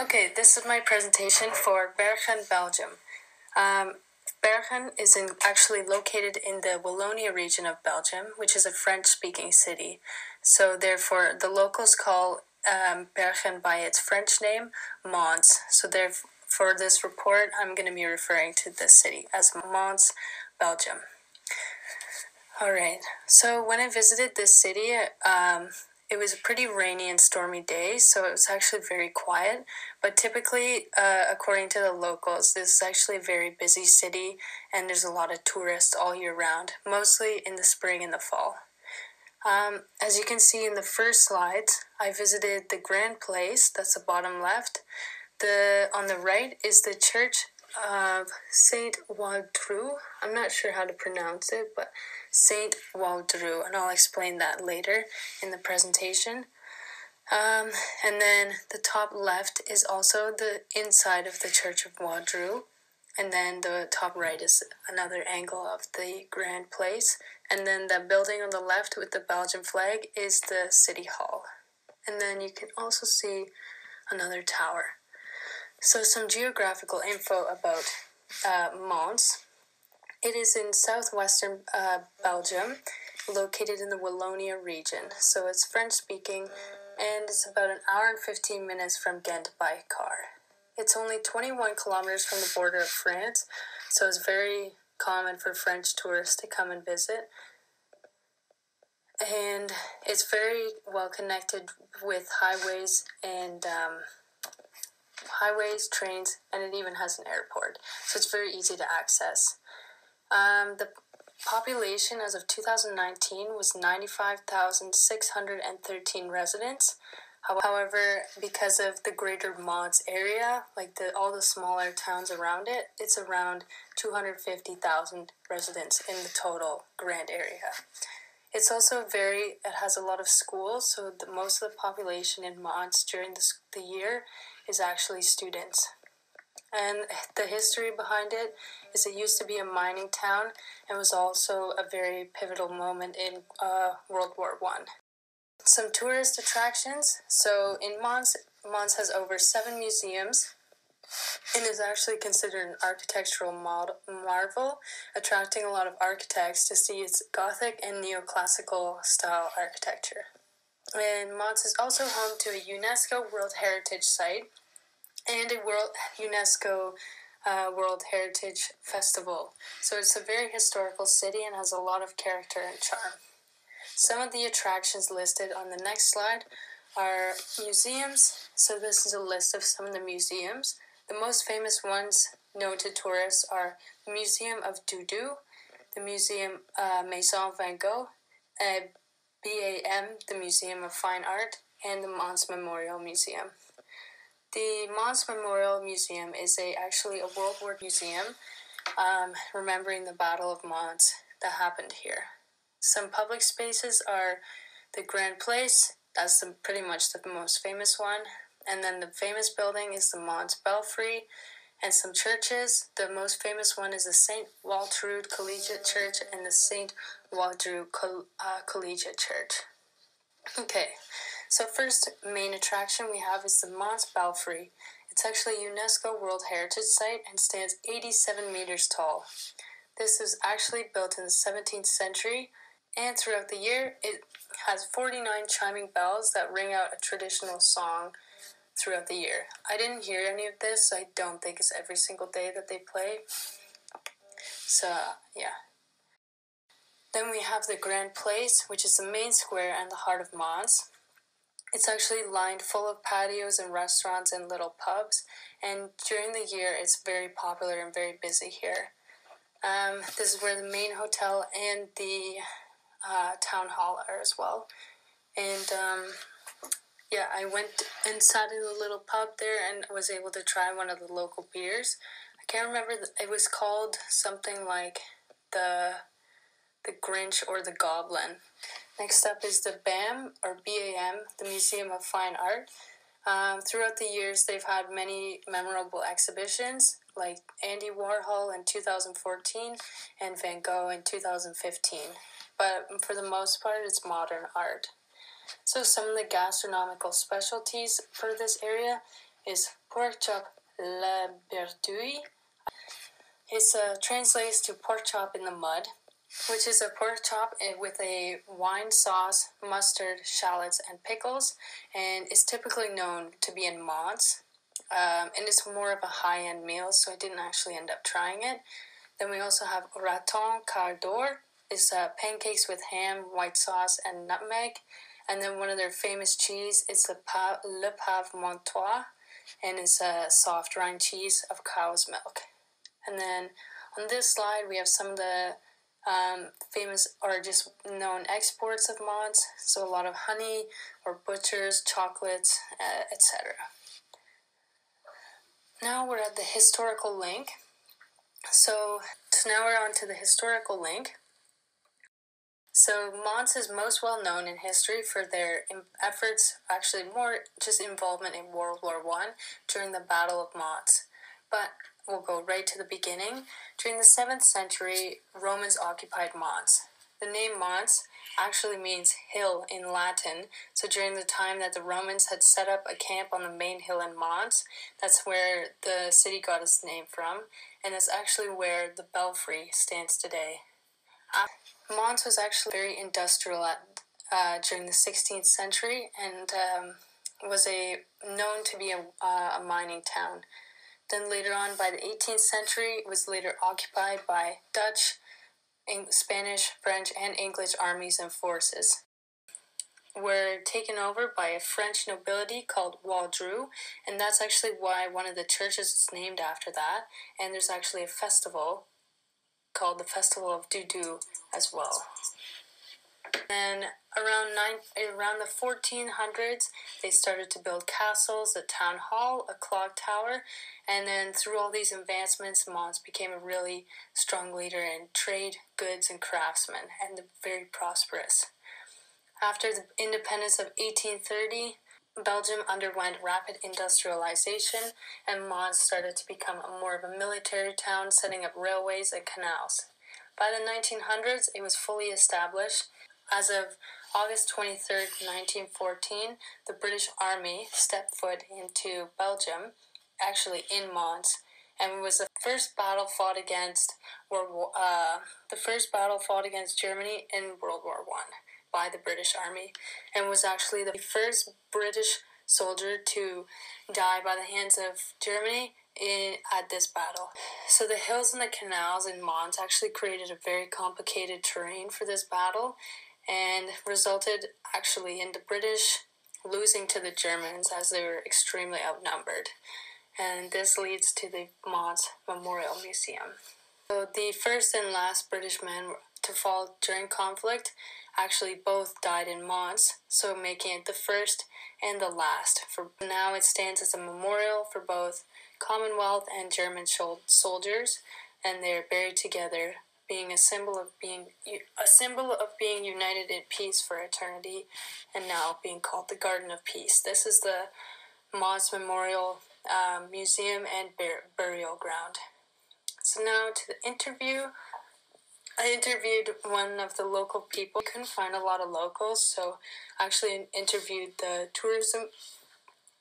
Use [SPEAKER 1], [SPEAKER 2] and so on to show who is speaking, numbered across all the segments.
[SPEAKER 1] Okay, this is my presentation for Bergen, Belgium. Um, Bergen is in, actually located in the Wallonia region of Belgium, which is a French speaking city. So, therefore, the locals call um, Bergen by its French name, Mons. So, therefore, for this report, I'm going to be referring to this city as Mons, Belgium. All right, so when I visited this city, um, it was a pretty rainy and stormy day, so it was actually very quiet. But typically, uh, according to the locals, this is actually a very busy city, and there's a lot of tourists all year round, mostly in the spring and the fall. Um, as you can see in the first slides, I visited the Grand Place, that's the bottom left. The on the right is the Church of Saint Waldru. I'm not sure how to pronounce it, but Saint Waldru, and I'll explain that later in the presentation. Um, and then the top left is also the inside of the Church of Waldru, and then the top right is another angle of the Grand Place, and then the building on the left with the Belgian flag is the City Hall. And then you can also see another tower. So, some geographical info about uh, Mons. It is in southwestern uh, Belgium, located in the Wallonia region. So, it's French speaking and it's about an hour and 15 minutes from Ghent by car. It's only 21 kilometers from the border of France, so it's very common for French tourists to come and visit. And it's very well connected with highways and um, highways, trains, and it even has an airport. So it's very easy to access. Um, the population as of 2019 was 95,613 residents. However, because of the greater Mons area, like the all the smaller towns around it, it's around 250,000 residents in the total grand area. It's also very, it has a lot of schools, so the, most of the population in Mons during the, the year is actually students. And the history behind it is it used to be a mining town and was also a very pivotal moment in uh, World War One. Some tourist attractions. So in Mons, Mons has over seven museums and is actually considered an architectural marvel, attracting a lot of architects to see its Gothic and neoclassical style architecture. And Mons is also home to a UNESCO World Heritage Site and a World UNESCO uh, World Heritage Festival. So it's a very historical city and has a lot of character and charm. Some of the attractions listed on the next slide are museums. So this is a list of some of the museums. The most famous ones known to tourists are the Museum of Doudou, the Museum uh, Maison Van Gogh, uh, BAM, the Museum of Fine Art, and the Mons Memorial Museum. The Mons Memorial Museum is a actually a World War museum, um, remembering the Battle of Mons that happened here. Some public spaces are the Grand Place. That's the, pretty much the most famous one. And then the famous building is the Mons Belfry, and some churches. The most famous one is the St. Waltrud Collegiate Church and the St. Col- uh, Collegiate Church. Okay, so first main attraction we have is the Mons Belfry. It's actually UNESCO World Heritage Site and stands 87 meters tall. This is actually built in the 17th century, and throughout the year it has 49 chiming bells that ring out a traditional song throughout the year. I didn't hear any of this, so I don't think it's every single day that they play. So, yeah. Then we have the Grand Place, which is the main square and the heart of Mons. It's actually lined full of patios and restaurants and little pubs, and during the year it's very popular and very busy here. Um, this is where the main hotel and the uh, town hall are as well. And um, yeah, I went and sat in a little pub there and was able to try one of the local beers. I can't remember, the, it was called something like the the Grinch or the Goblin. Next up is the BAM or BAM, the Museum of Fine Art. Um, throughout the years, they've had many memorable exhibitions like Andy Warhol in 2014 and Van Gogh in 2015. But for the most part, it's modern art. So, some of the gastronomical specialties for this area is pork chop la berdouille. It uh, translates to pork chop in the mud, which is a pork chop eh, with a wine sauce, mustard, shallots, and pickles, and is typically known to be in Mons. Um, and it's more of a high end meal, so I didn't actually end up trying it. Then we also have raton quart d'or, is uh, pancakes with ham, white sauce, and nutmeg. And then one of their famous cheese is the Le Pave Montois, and it's a soft rind cheese of cow's milk. And then on this slide, we have some of the um, famous or just known exports of Mons. So a lot of honey or butchers, chocolates, uh, etc. Now we're at the historical link. So, so now we're on to the historical link. So Mons is most well known in history for their efforts, actually more just involvement in World War One during the Battle of Mons. But we'll go right to the beginning. During the 7th century, Romans occupied Mons. The name Mons actually means hill in Latin. So during the time that the Romans had set up a camp on the main hill in Mons, that's where the city got its name from, and it's actually where the belfry stands today. Mons was actually very industrial at, uh, during the 16th century and um, was a known to be a, uh, a mining town. Then later on, by the 18th century, it was later occupied by Dutch, Spanish, French, and English armies and forces. Were taken over by a French nobility called Vaudreuil, and that's actually why one of the churches is named after that. And there's actually a festival called the Festival of Doudou as well. And around nine, around the 1400s, they started to build castles, a town hall, a clock tower, and then through all these advancements, Mons became a really strong leader in trade, goods, and craftsmen, and very prosperous. After the independence of 1830, Belgium underwent rapid industrialization, and Mons started to become more of a military town, setting up railways and canals. By the 1900s, it was fully established. As of August 23, 1914, the British Army stepped foot into Belgium, actually in Mons, and it was the first battle fought against World War, uh, the first battle fought against Germany in World War One by the British Army and was actually the first British soldier to die by the hands of Germany in, at this battle. So the hills and the canals in Mons actually created a very complicated terrain for this battle and resulted actually in the British losing to the Germans as they were extremely outnumbered. And this leads to the Mons Memorial Museum. So the first and last British men to fall during conflict actually both died in Mons, so making it the first and the last. For now, it stands as a memorial for both Commonwealth and German soldiers, and they're buried together, being a symbol of being a symbol of being united in peace for eternity, and now being called the Garden of Peace. This is the Mons Memorial um, Museum and bur- Burial Ground. So now to the interview. I interviewed one of the local people. Couldn't find a lot of locals, so I actually interviewed the tourism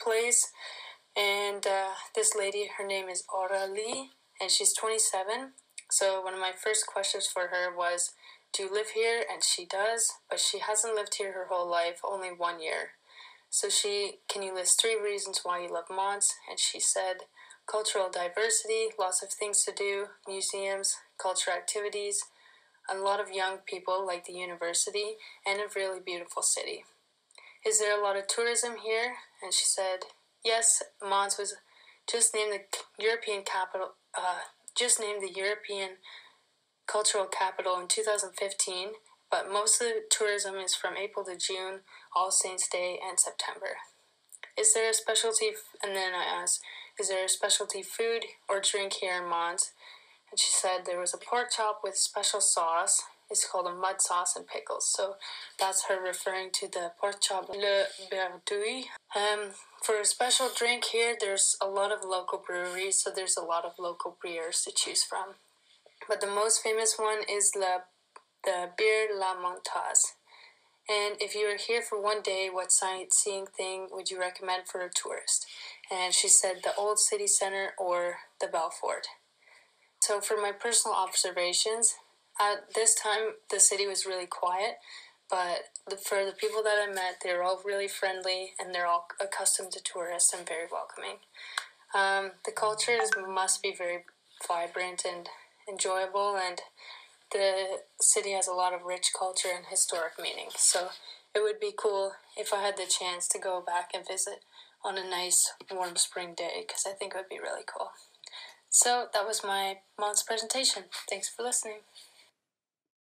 [SPEAKER 1] place. And uh, this lady, her name is Aurelie, and she's 27. So one of my first questions for her was, "Do you live here?" And she does, but she hasn't lived here her whole life, only one year. So she, can you list three reasons why you love Mons? And she said, cultural diversity, lots of things to do, museums, cultural activities, a lot of young people like the university, and a really beautiful city. Is there a lot of tourism here? And she said, Yes, Mons was just named the European capital, uh, just named the European cultural capital in 2015, but most of the tourism is from April to June, All Saints Day, and September. Is there a specialty? F- and then I asked, Is there a specialty food or drink here in Mons? And she said there was a pork chop with special sauce. It's called a mud sauce and pickles. So that's her referring to the pork chop Le Berdouille. Um, for a special drink here, there's a lot of local breweries, so there's a lot of local beers to choose from. But the most famous one is the the Beer La Montaz. And if you were here for one day, what sightseeing thing would you recommend for a tourist? and she said the old city center or the Belfort. So, for my personal observations, at this time the city was really quiet, but the, for the people that I met, they're all really friendly and they're all accustomed to tourists and very welcoming. Um, the cultures must be very vibrant and enjoyable, and the city has a lot of rich culture and historic meaning. So it would be cool if I had the chance to go back and visit on a nice warm spring day because I think it would be really cool. So that was my Mons presentation. Thanks for listening.